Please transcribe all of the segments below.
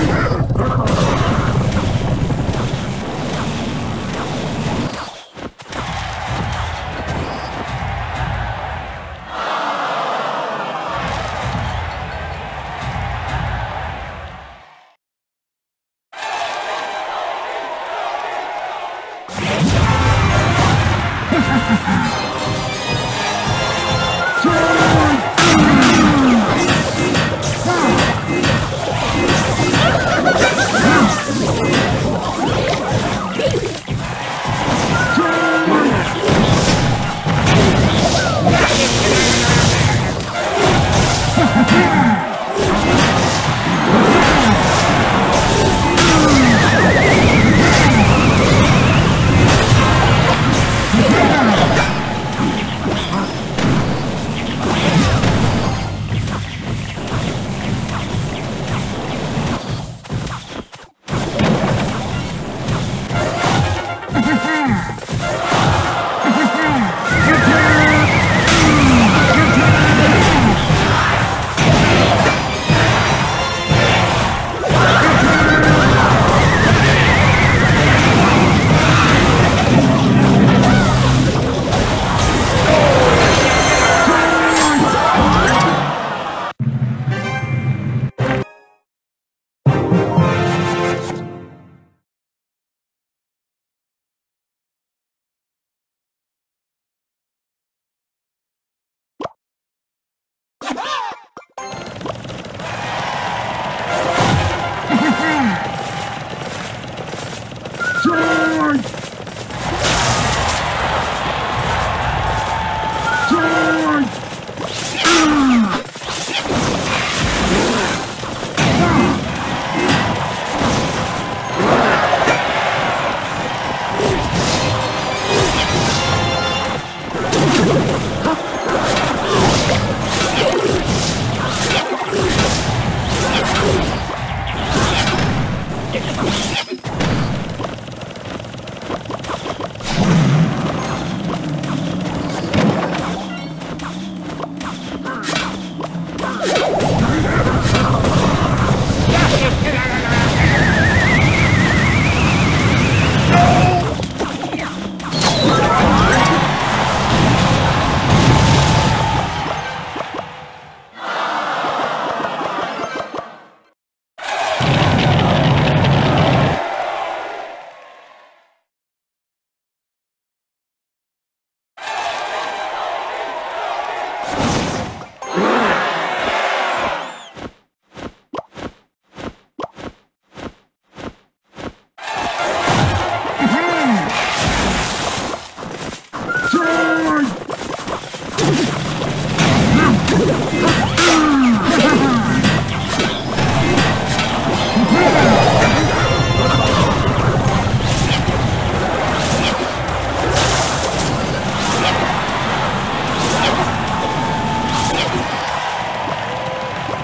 Yeah.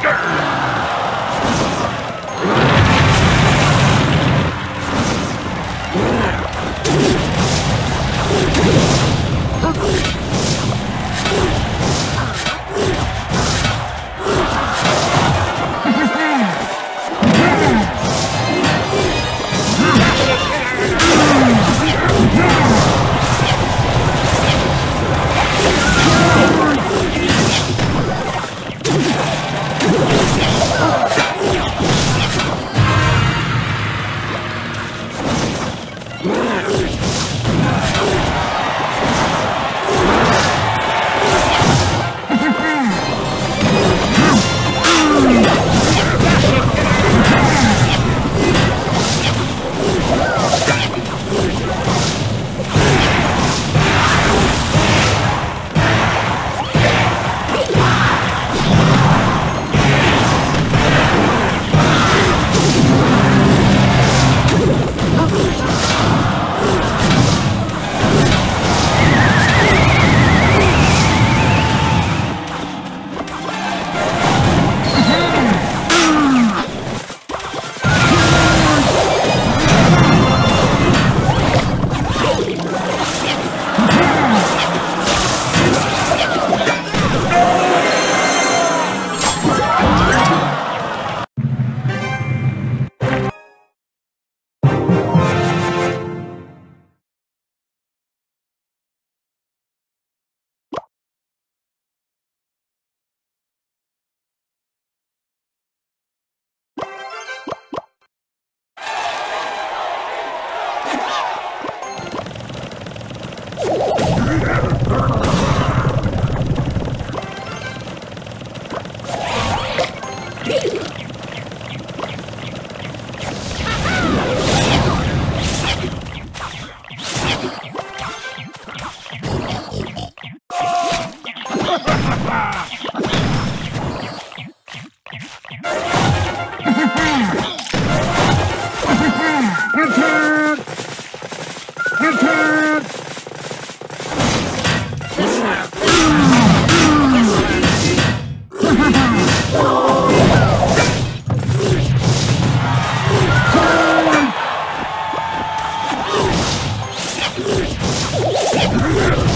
Monster! Let's go.